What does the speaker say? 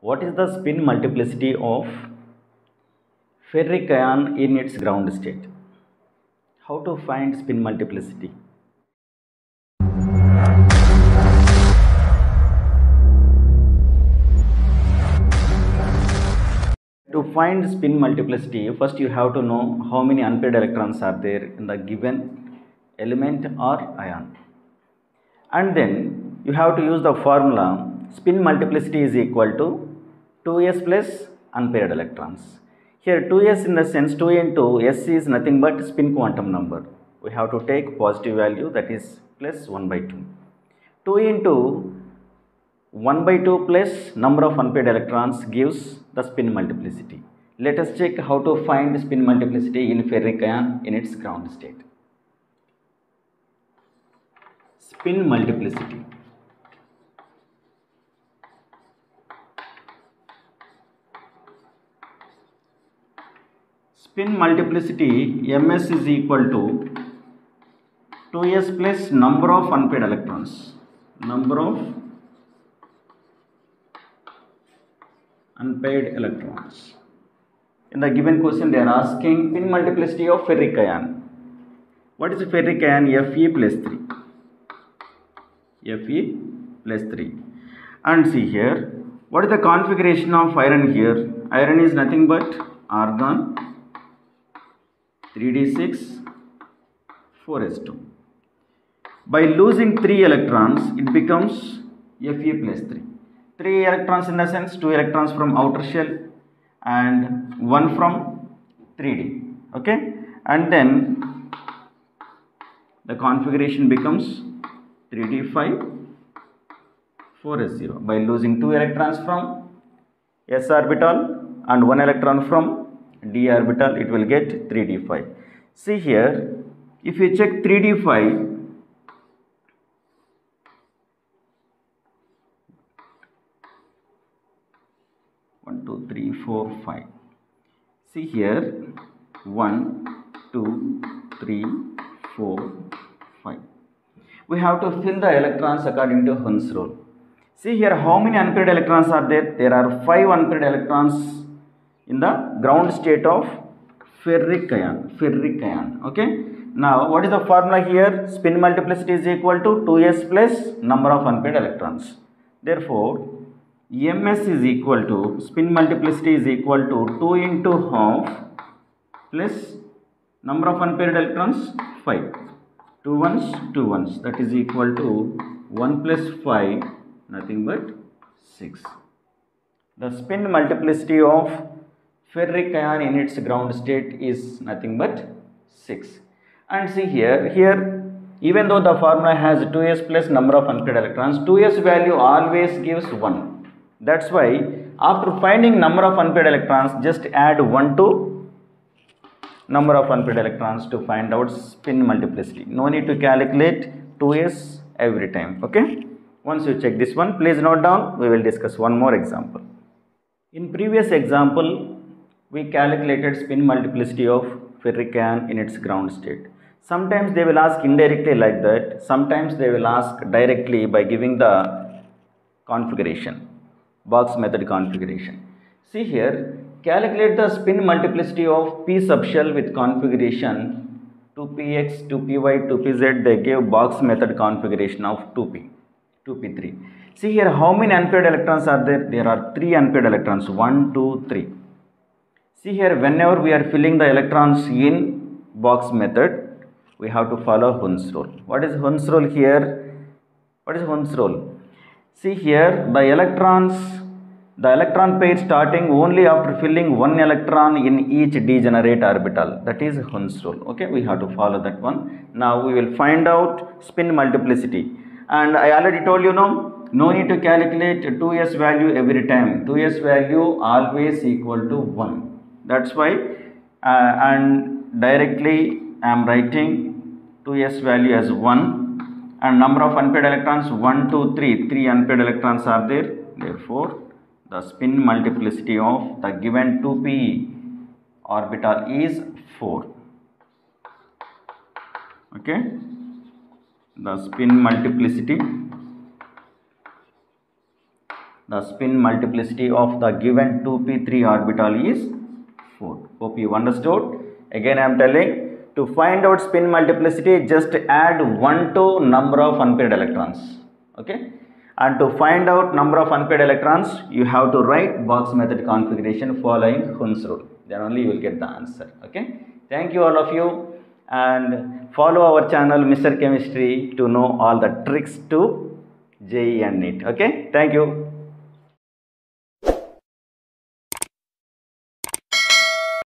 What is the spin multiplicity of ferric ion in its ground state? How to find spin multiplicity? To find spin multiplicity, first you have to know how many unpaired electrons are there in the given element or ion. And then you have to use the formula spin multiplicity is equal to 2s plus unpaired electrons. Here 2s in the sense 2 into s is nothing but spin quantum number. We have to take positive value that is plus 1 by 2. 2 into 1 by 2 plus number of unpaired electrons gives the spin multiplicity. Let us check how to find spin multiplicity in ferric ion in its ground state. Spin multiplicity. Spin multiplicity ms is equal to 2s plus number of unpaired electrons. Number of unpaired electrons. In the given question, they are asking spin multiplicity of ferric ion. What is ferric ion? Fe plus 3. Fe plus 3. And see here, what is the configuration of iron here? Iron is nothing but argon 3d6 4s2. By losing 3 electrons, it becomes Fe plus 3. 3 electrons in the sense 2 electrons from outer shell and 1 from 3d. Okay, and then the configuration becomes 3d5 4s0 by losing 2 electrons from s orbital and 1 electron from d orbital it will get 3d5 see here if you check 3d5 1 2 3 4 5 see here 1 2 3 4 5 we have to fill the electrons according to Hund's rule see here how many unpaired electrons are there? There are 5 unpaired electrons in the ground state of ferric ion ferric ion okay? Now what is the formula here? Spin multiplicity is equal to 2s plus number of unpaired electrons. Therefore ms is equal to spin multiplicity is equal to 2 into half plus number of unpaired electrons 5 2 ones 2 ones. That is equal to 1 plus 5 nothing but 6 the spin multiplicity of ferric ion in its ground state is nothing but 6 and see here here even though the formula has 2s plus number of unpaired electrons 2s value always gives 1 that's why after finding number of unpaired electrons just add 1 to number of unpaired electrons to find out spin multiplicity. No need to calculate 2s every time okay? Once you check this one please note down we will discuss one more example. In previous example we calculated spin multiplicity of ferric ion in its ground state. Sometimes they will ask indirectly like that. Sometimes they will ask directly by giving the configuration box method configuration. See here calculate the spin multiplicity of p subshell with configuration 2px 2py 2pz they gave box method configuration of 2p 2p3 see here how many unpaired electrons are there? There are 3 unpaired electrons. 1 2 3 see here whenever we are filling the electrons in box method we have to follow Hund's rule. What is Hund's rule here? What is Hund's rule? See here the electrons the electron pair starting only after filling one electron in each degenerate orbital. That is Hund's rule. Okay we have to follow that one. Now we will find out spin multiplicity. And I already told you know no need to calculate 2s value every time. 2s value always equal to 1 that's why uh, and directly I am writing 2s value as 1 and number of unpaired electrons 1 2 3 3 unpaired electrons are there. Therefore the spin multiplicity of the given 2p orbital is 4 okay? The spin multiplicity. The spin multiplicity of the given 2p3 orbital is 4 hope you understood. Again i am telling to find out spin multiplicity just add 1 to number of unpaired electrons. Okay? And to find out number of unpaired electrons you have to write box method configuration following Hund's rule. Then only you will get the answer. Okay? Thank you all of you. And follow our channel mr chemistry to know all the tricks to JEE and NEET okay? Thank you